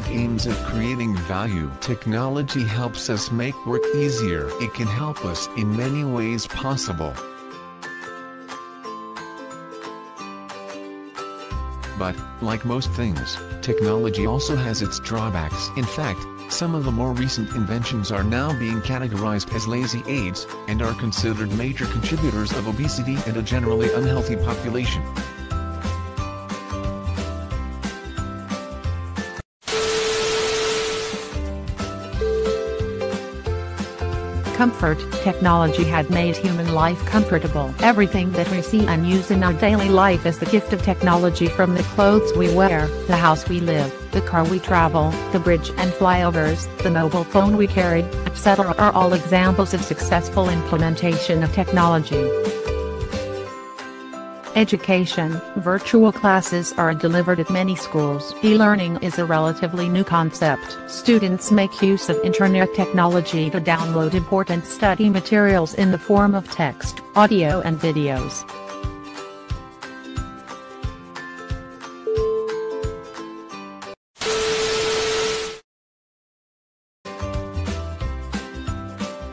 It aims at creating value. Technology helps us make work easier. It can help us in many ways possible. But, like most things, technology also has its drawbacks. In fact, some of the more recent inventions are now being categorized as lazy aids, and are considered major contributors of obesity and a generally unhealthy population. Comfort, technology had made human life comfortable. Everything that we see and use in our daily life is the gift of technology from the clothes we wear, the house we live, the car we travel, the bridge and flyovers, the mobile phone we carry, etc. are all examples of successful implementation of technology. Education, virtual classes are delivered at many schools. E-learning is a relatively new concept. Students make use of internet technology to download important study materials in the form of text, audio and videos.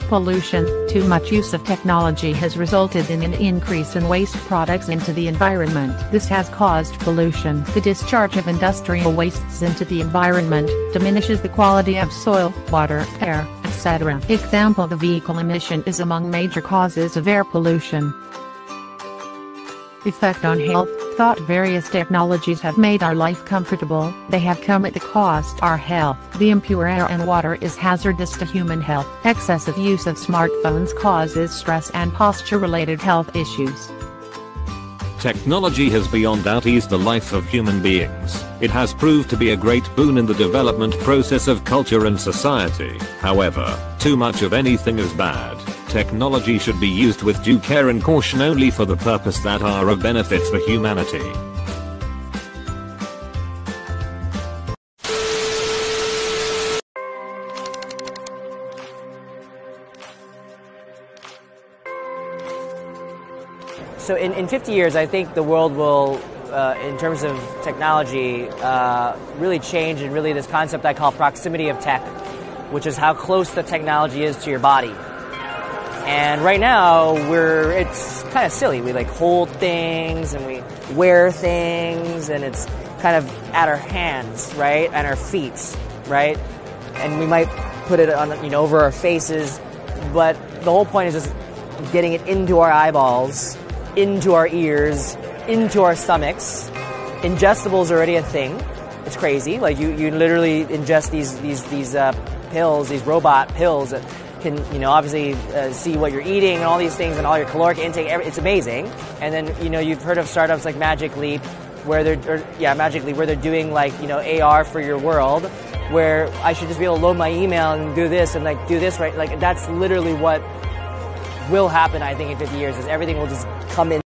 Pollution, too much use of technology has resulted in an increase in waste products into the environment. This has caused pollution. The discharge of industrial wastes into the environment diminishes the quality of soil, water, air, etc. Example The vehicle emission is among major causes of air pollution. Effect on health Thought various technologies have made our life comfortable, they have come at the cost our health. The impure air and water is hazardous to human health. Excessive use of smartphones causes stress and posture-related health issues. Technology has beyond doubt eased the life of human beings. It has proved to be a great boon in the development process of culture and society. However, too much of anything is bad. Technology should be used with due care and caution only for the purpose that are of benefit for humanity. So in, in 50 years, I think the world will, uh, in terms of technology, uh, really change and really this concept I call proximity of tech, which is how close the technology is to your body. And right now, we're it's kind of silly. We like hold things and we wear things, and it's kind of at our hands, right, and our feet, right, and we might put it on you know over our faces, but the whole point is just getting it into our eyeballs, into our ears, into our stomachs. Ingestibles are already a thing. It's crazy. Like you, you literally ingest these these these uh, pills, these robot pills that can you know obviously uh, see what you're eating and all these things and all your caloric intake. It's amazing. And then you know you've heard of startups like Magic Leap, where they're or, yeah Magic Leap, where they're doing like you know AR for your world, where I should just be able to load my email and do this and like do this right. Like that's literally what will happen. I think in 50 years is everything will just come in.